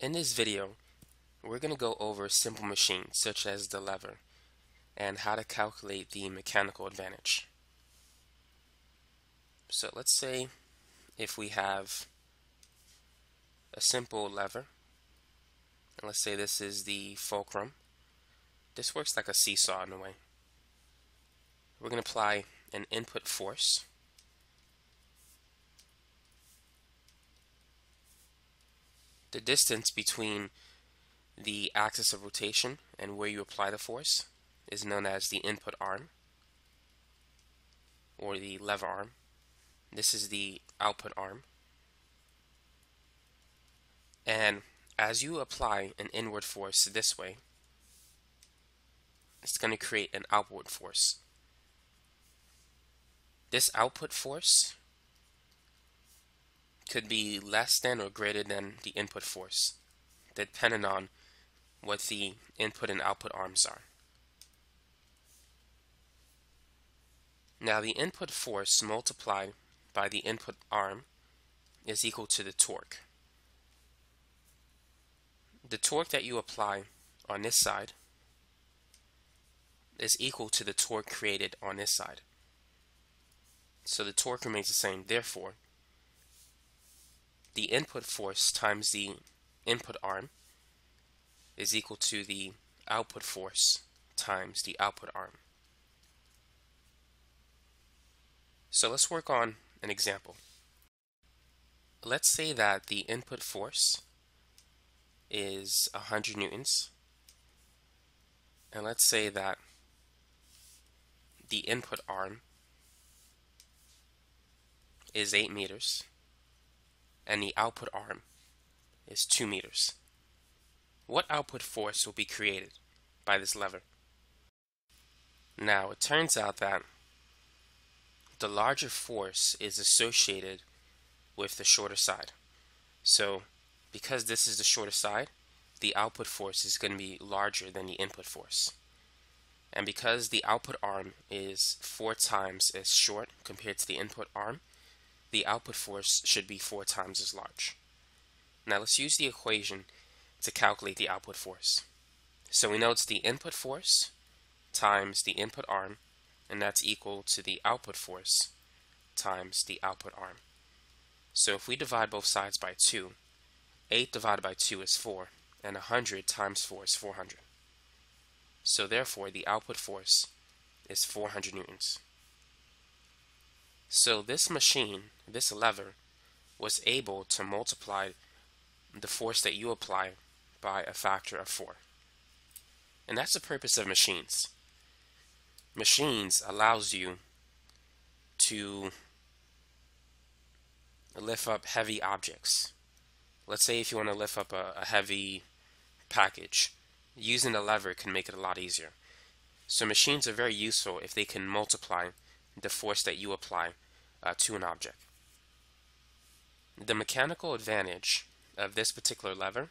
In this video, we're going to go over simple machines such as the lever and how to calculate the mechanical advantage. So let's say if we have a simple lever, and let's say this is the fulcrum. This works like a seesaw in a way. We're going to apply an input force the distance between the axis of rotation and where you apply the force is known as the input arm or the lever arm. This is the output arm. And as you apply an inward force this way, it's going to create an outward force. This output force could be less than or greater than the input force, depending on what the input and output arms are. Now the input force multiplied by the input arm is equal to the torque. The torque that you apply on this side is equal to the torque created on this side. So the torque remains the same. Therefore, the input force times the input arm is equal to the output force times the output arm. So let's work on an example. Let's say that the input force is 100 newtons and let's say that the input arm is 8 meters and the output arm is 2 meters. What output force will be created by this lever? Now, it turns out that the larger force is associated with the shorter side. So, because this is the shorter side, the output force is going to be larger than the input force. And because the output arm is four times as short compared to the input arm, the output force should be four times as large. Now let's use the equation to calculate the output force. So we know it's the input force times the input arm, and that's equal to the output force times the output arm. So if we divide both sides by 2, 8 divided by 2 is 4, and 100 times 4 is 400. So therefore the output force is 400 newtons. So this machine, this lever, was able to multiply the force that you apply by a factor of 4. And that's the purpose of machines. Machines allows you to lift up heavy objects. Let's say if you want to lift up a, a heavy package, using a lever can make it a lot easier. So machines are very useful if they can multiply the force that you apply uh, to an object. The mechanical advantage of this particular lever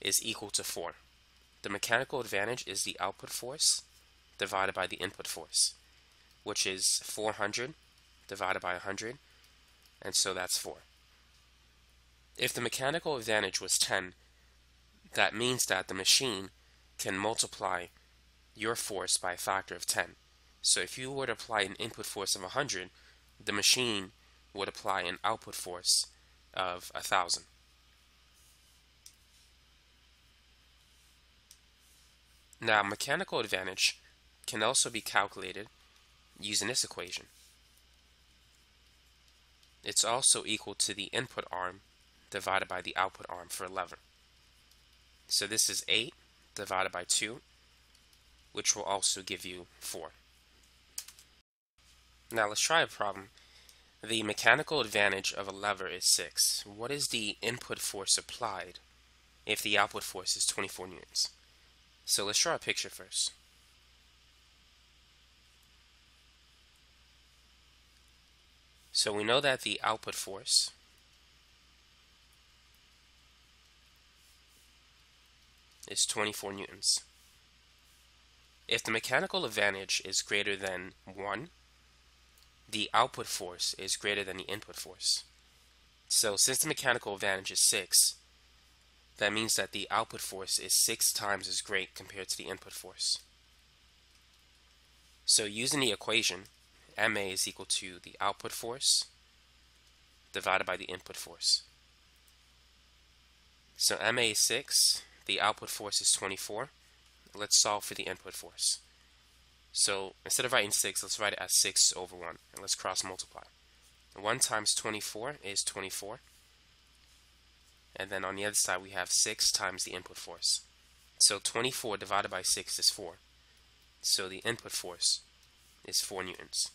is equal to 4. The mechanical advantage is the output force divided by the input force, which is 400 divided by 100, and so that's 4. If the mechanical advantage was 10, that means that the machine can multiply your force by a factor of 10. So if you were to apply an input force of 100, the machine would apply an output force of 1000. Now, mechanical advantage can also be calculated using this equation. It's also equal to the input arm divided by the output arm for a lever. So this is 8 divided by 2, which will also give you 4. Now let's try a problem. The mechanical advantage of a lever is 6. What is the input force applied if the output force is 24 newtons? So let's draw a picture first. So we know that the output force is 24 newtons. If the mechanical advantage is greater than 1, the output force is greater than the input force. So since the mechanical advantage is 6, that means that the output force is six times as great compared to the input force. So using the equation, MA is equal to the output force divided by the input force. So MA is 6, the output force is 24. Let's solve for the input force. So instead of writing 6, let's write it as 6 over 1, and let's cross multiply. 1 times 24 is 24. And then on the other side, we have 6 times the input force. So 24 divided by 6 is 4. So the input force is 4 newtons.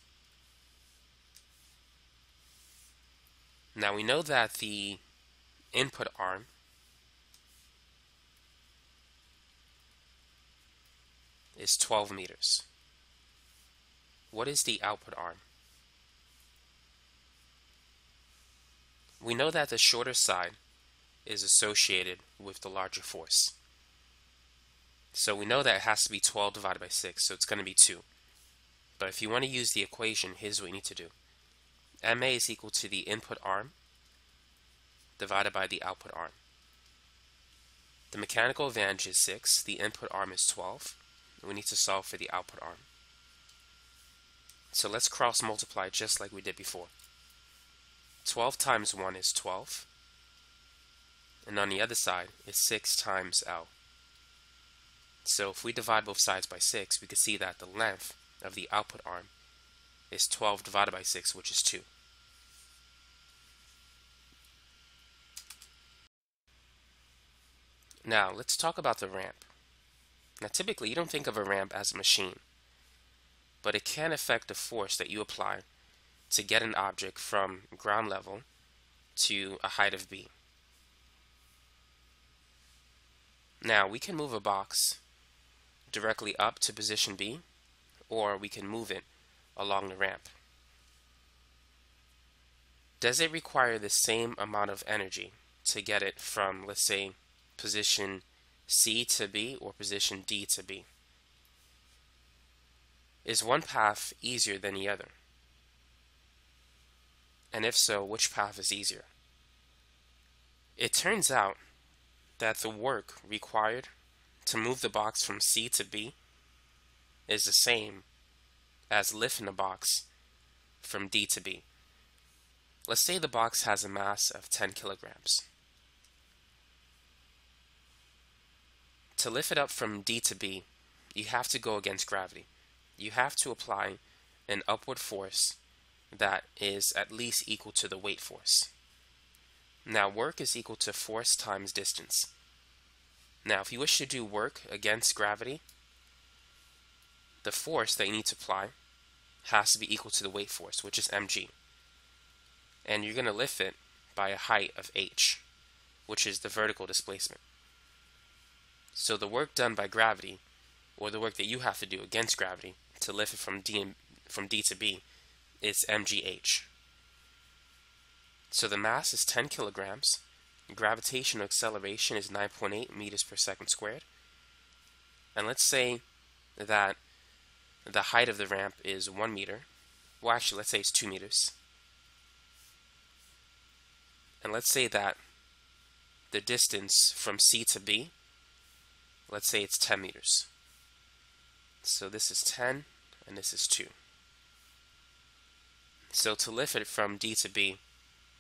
Now we know that the input arm is 12 meters. What is the output arm? We know that the shorter side is associated with the larger force. So we know that it has to be 12 divided by 6, so it's going to be 2. But if you want to use the equation, here's what you need to do. MA is equal to the input arm divided by the output arm. The mechanical advantage is 6, the input arm is 12. We need to solve for the output arm. So let's cross multiply just like we did before. 12 times 1 is 12. And on the other side is 6 times L. So if we divide both sides by 6, we can see that the length of the output arm is 12 divided by 6, which is 2. Now, let's talk about the ramp. Now, typically, you don't think of a ramp as a machine, but it can affect the force that you apply to get an object from ground level to a height of b. Now, we can move a box directly up to position B, or we can move it along the ramp. Does it require the same amount of energy to get it from, let's say, position C to B or position D to B? Is one path easier than the other? And if so, which path is easier? It turns out that the work required to move the box from C to B is the same as lifting the box from D to B. Let's say the box has a mass of 10 kilograms. To lift it up from D to B, you have to go against gravity. You have to apply an upward force that is at least equal to the weight force. Now work is equal to force times distance. Now if you wish to do work against gravity, the force that you need to apply has to be equal to the weight force, which is mg. And you're going to lift it by a height of h, which is the vertical displacement. So the work done by gravity, or the work that you have to do against gravity to lift it from D, from D to B, is mgh. So the mass is 10 kilograms, gravitational acceleration is 9.8 meters per second squared, and let's say that the height of the ramp is 1 meter. Well, actually, let's say it's 2 meters. And let's say that the distance from C to B, let's say it's 10 meters. So this is 10 and this is 2. So to lift it from D to B,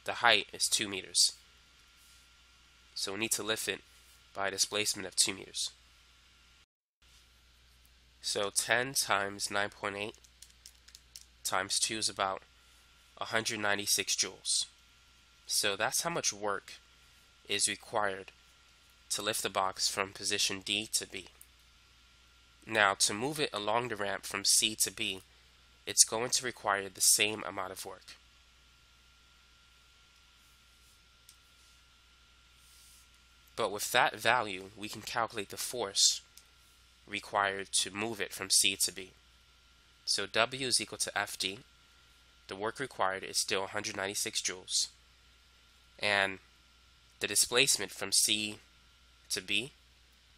the height is 2 meters. So we need to lift it by a displacement of 2 meters. So 10 times 9.8 times 2 is about 196 joules. So that's how much work is required to lift the box from position D to B. Now to move it along the ramp from C to B, it's going to require the same amount of work. But with that value, we can calculate the force required to move it from C to B. So W is equal to FD. The work required is still 196 joules. And the displacement from C to B,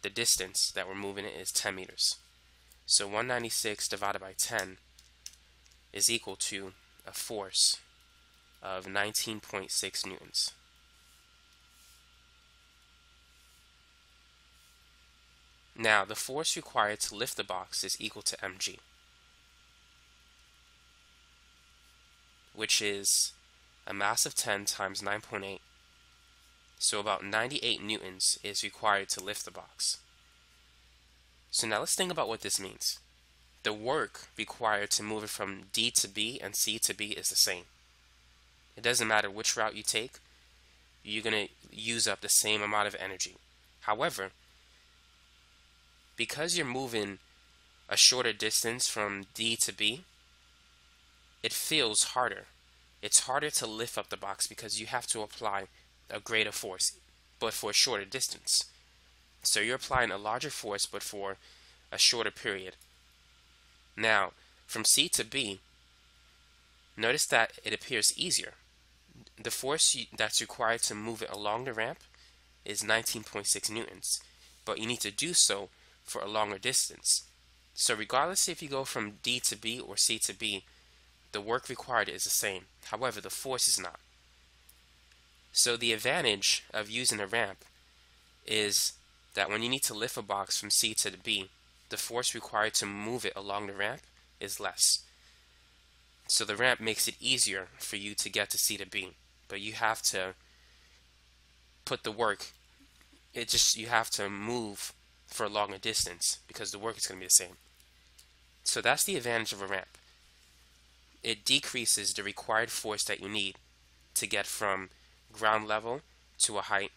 the distance that we're moving it is 10 meters. So 196 divided by 10 is equal to a force of 19.6 newtons. Now, the force required to lift the box is equal to mg, which is a mass of 10 times 9.8, so about 98 newtons is required to lift the box. So now let's think about what this means. The work required to move it from D to B and C to B is the same. It doesn't matter which route you take, you're going to use up the same amount of energy. However, because you're moving a shorter distance from D to B, it feels harder. It's harder to lift up the box because you have to apply a greater force, but for a shorter distance. So you're applying a larger force, but for a shorter period. Now, from C to B, notice that it appears easier. The force that's required to move it along the ramp is 19.6 newtons, but you need to do so for a longer distance. So regardless if you go from D to B or C to B, the work required is the same. However, the force is not. So the advantage of using a ramp is that when you need to lift a box from C to B, the force required to move it along the ramp is less. So the ramp makes it easier for you to get to C to B, but you have to put the work, it just, you have to move for a longer distance because the work is going to be the same. So that's the advantage of a ramp. It decreases the required force that you need to get from ground level to a height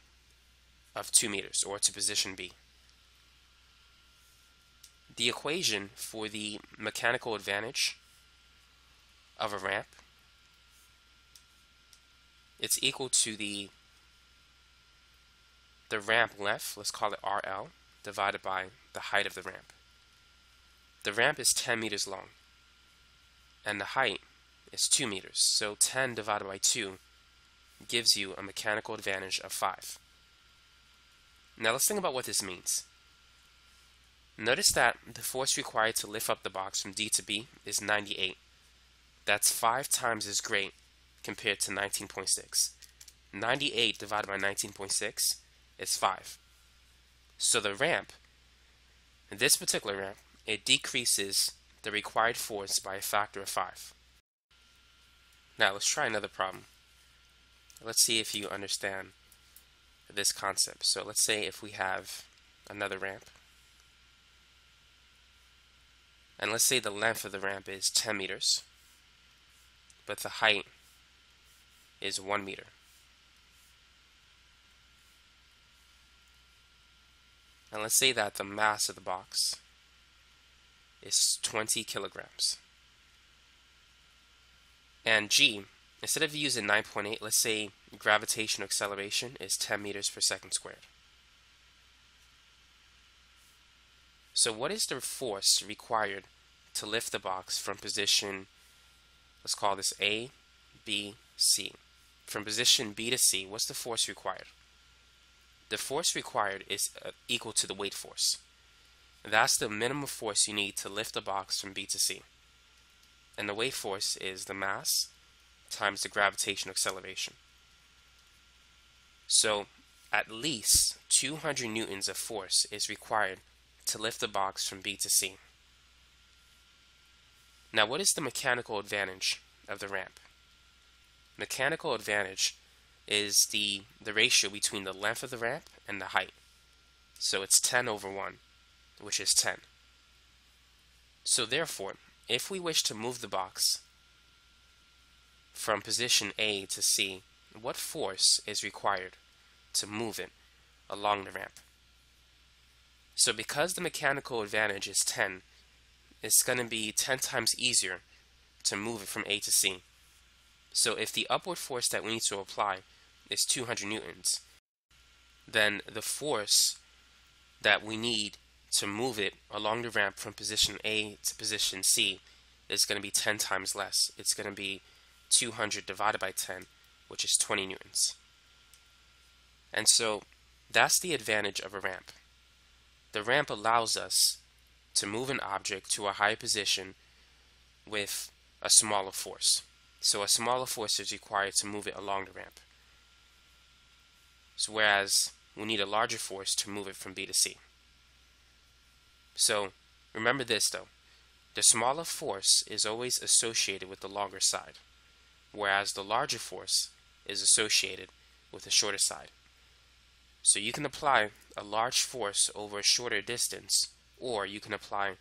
of 2 meters or to position B. The equation for the mechanical advantage of a ramp it's equal to the the ramp length, let's call it RL, divided by the height of the ramp. The ramp is 10 meters long, and the height is 2 meters, so 10 divided by 2 gives you a mechanical advantage of 5. Now let's think about what this means. Notice that the force required to lift up the box from D to B is 98. That's 5 times as great compared to 19.6. 98 divided by 19.6 is 5. So the ramp, this particular ramp, it decreases the required force by a factor of 5. Now let's try another problem. Let's see if you understand this concept. So let's say if we have another ramp. And let's say the length of the ramp is 10 meters, but the height is 1 meter. And let's say that the mass of the box is 20 kilograms. And g, instead of using 9.8, let's say gravitational acceleration is 10 meters per second squared. So what is the force required to lift the box from position, let's call this A, B, C. From position B to C, what's the force required? the force required is uh, equal to the weight force. That's the minimum force you need to lift the box from B to C. And the weight force is the mass times the gravitational acceleration. So at least 200 newtons of force is required to lift the box from B to C. Now what is the mechanical advantage of the ramp? Mechanical advantage is the, the ratio between the length of the ramp and the height. So it's 10 over 1, which is 10. So therefore, if we wish to move the box from position A to C, what force is required to move it along the ramp? So because the mechanical advantage is 10, it's going to be 10 times easier to move it from A to C. So if the upward force that we need to apply is 200 newtons, then the force that we need to move it along the ramp from position A to position C is going to be 10 times less. It's going to be 200 divided by 10, which is 20 newtons. And so that's the advantage of a ramp. The ramp allows us to move an object to a higher position with a smaller force. So a smaller force is required to move it along the ramp. So whereas we need a larger force to move it from B to C. So remember this though. The smaller force is always associated with the longer side, whereas the larger force is associated with the shorter side. So you can apply a large force over a shorter distance, or you can apply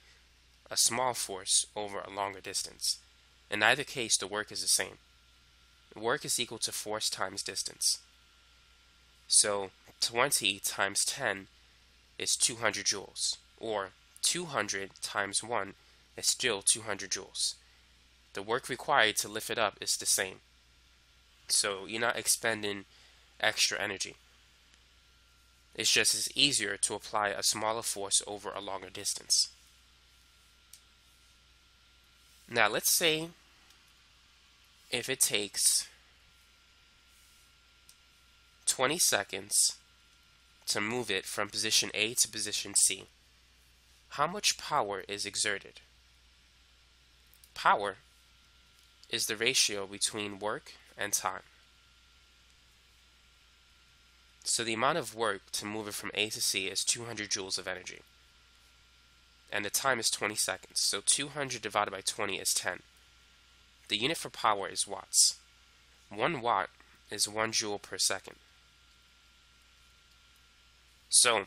a small force over a longer distance. In either case, the work is the same. Work is equal to force times distance. So 20 times 10 is 200 joules, or 200 times 1 is still 200 joules. The work required to lift it up is the same. So you're not expending extra energy. It's just as easier to apply a smaller force over a longer distance. Now let's say if it takes 20 seconds to move it from position A to position C, how much power is exerted? Power is the ratio between work and time. So the amount of work to move it from A to C is 200 joules of energy. And the time is 20 seconds. So 200 divided by 20 is 10. The unit for power is watts. 1 watt is 1 joule per second. So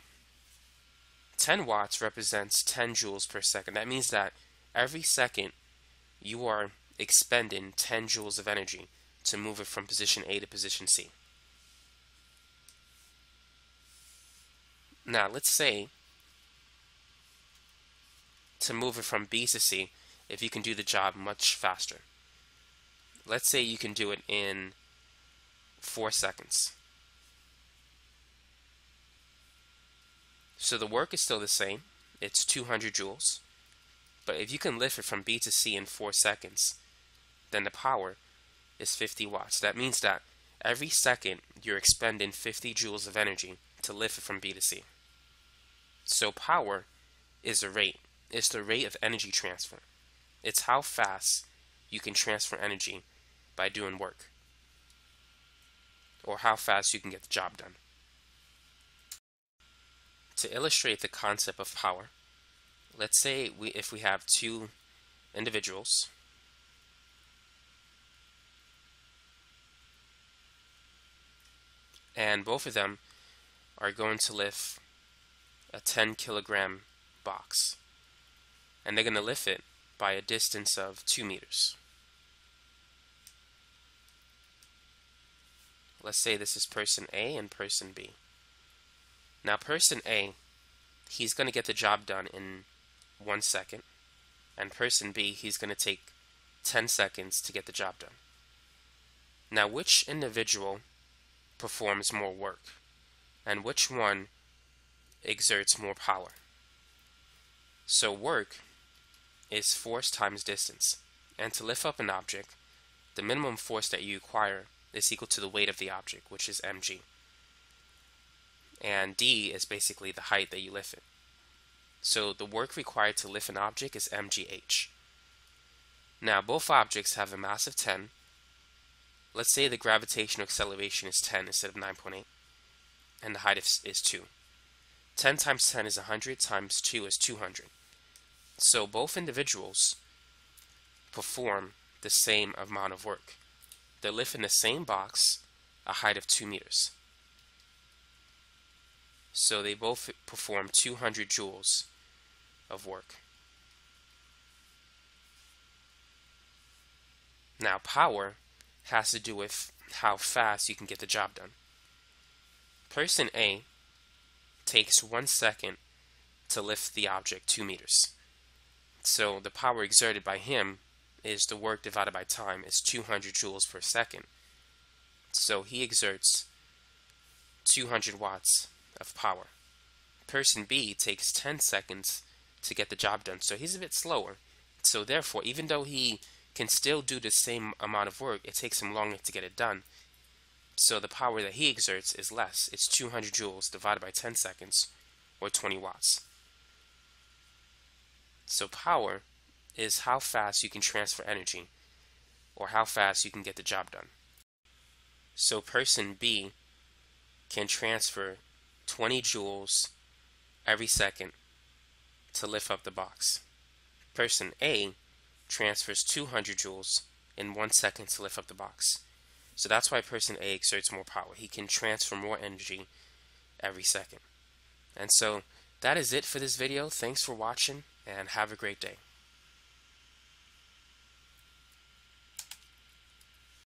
10 watts represents 10 joules per second. That means that every second you are expending 10 joules of energy to move it from position A to position C. Now, let's say to move it from B to C, if you can do the job much faster. Let's say you can do it in 4 seconds. So the work is still the same. It's 200 joules. But if you can lift it from B to C in 4 seconds, then the power is 50 watts. That means that every second you're expending 50 joules of energy to lift it from B to C. So power is a rate. It's the rate of energy transfer. It's how fast you can transfer energy by doing work. Or how fast you can get the job done. To illustrate the concept of power, let's say we if we have two individuals and both of them are going to lift a 10 kilogram box. And they're going to lift it by a distance of 2 meters. Let's say this is person A and person B. Now person A, he's going to get the job done in 1 second. And person B, he's going to take 10 seconds to get the job done. Now which individual performs more work? And which one exerts more power. So work is force times distance. And to lift up an object, the minimum force that you require is equal to the weight of the object, which is mg. And d is basically the height that you lift it. So the work required to lift an object is mgh. Now both objects have a mass of 10. Let's say the gravitational acceleration is 10 instead of 9.8 and the height is 2. 10 times 10 is 100 times 2 is 200. So both individuals perform the same amount of work. They lift in the same box a height of 2 meters. So they both perform 200 joules of work. Now power has to do with how fast you can get the job done. Person A takes one second to lift the object two meters. So the power exerted by him is the work divided by time is 200 joules per second. So he exerts 200 watts of power. Person B takes 10 seconds to get the job done, so he's a bit slower. So therefore, even though he can still do the same amount of work, it takes him longer to get it done. So the power that he exerts is less. It's 200 joules divided by 10 seconds, or 20 watts. So power is how fast you can transfer energy, or how fast you can get the job done. So person B can transfer 20 joules every second to lift up the box. Person A transfers 200 joules in one second to lift up the box. So that's why person A exerts more power. He can transfer more energy every second. And so that is it for this video. Thanks for watching and have a great day.